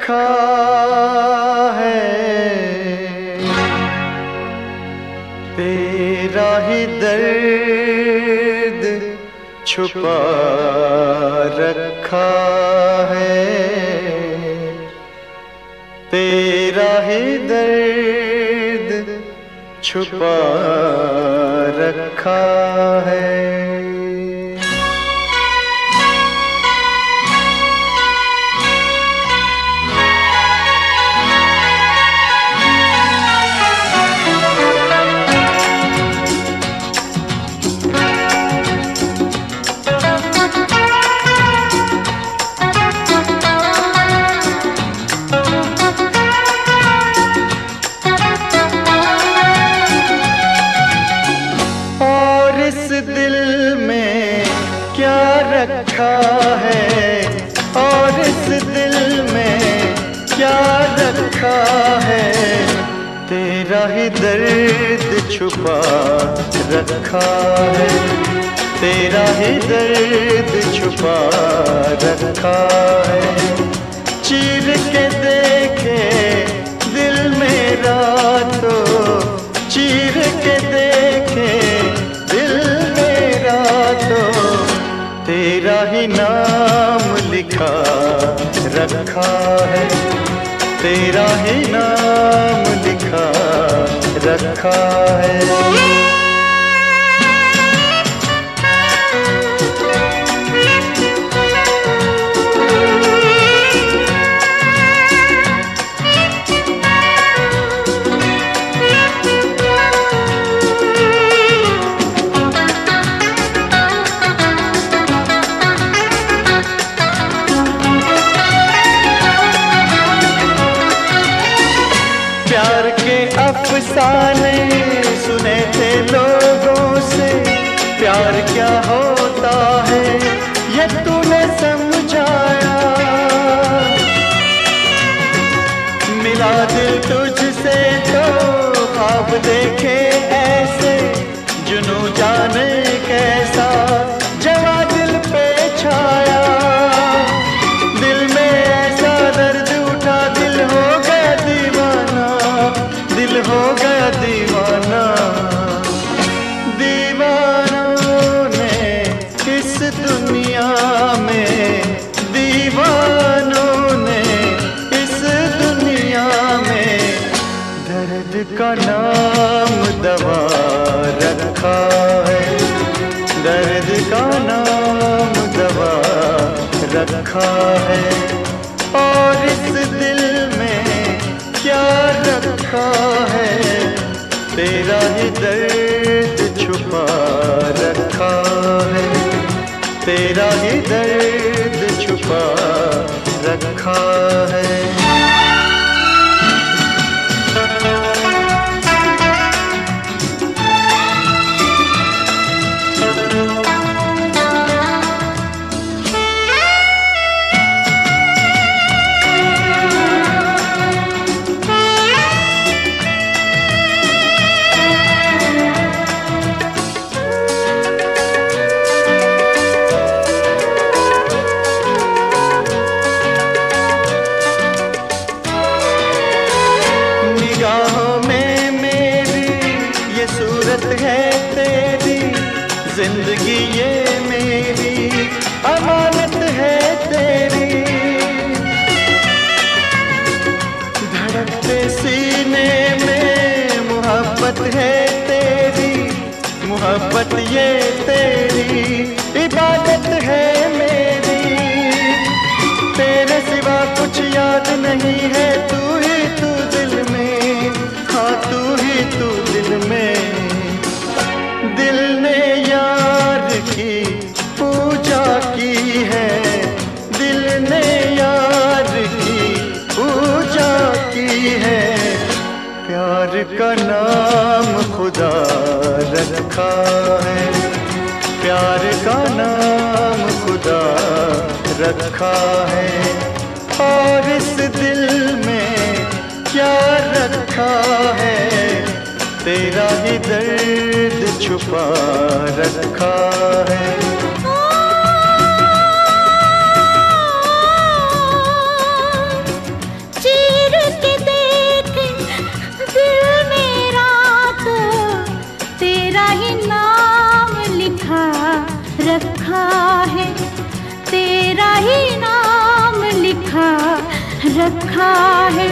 रखा है। तेरा ही दर्द छुपा रखा है। तेरा ही दर्द छुपा रखा है। है? और इस दिल में क्या रखा है? तेरा ही दर्द छुपा रखा है। तेरा ही दर्द छुपा रखा है। चीर के देखे दिल मेरा तो तेरा ही नाम लिखा रखा है। अफसाने सुने थे लोगों से, प्यार क्या होता है, ये तूने समझाया। मिला दिल तुझसे तो ख्वाब देखे ऐसे जुनू जाने कैसा। दवा रखा है। दर्द का नाम दवा रखा है। और इस दिल में क्या रखा सूरत है तेरी, ज़िंदगी ये मेरी, अमानत है तेरी। धड़कते सीने में मोहब्बत है तेरी, मोहब्बत ये तेरी, इबादत है मेरी। तेरे सिवा कुछ याद नहीं है, तू ही तू दिल में हाँ तू ही तू दिल में। है। प्यार का नाम खुदा रखा है। प्यार का नाम खुदा रखा है। और इस दिल में क्या रखा है? तेरा ही दर्द छुपा रखा है है तेरा ही नाम लिखा रखा है।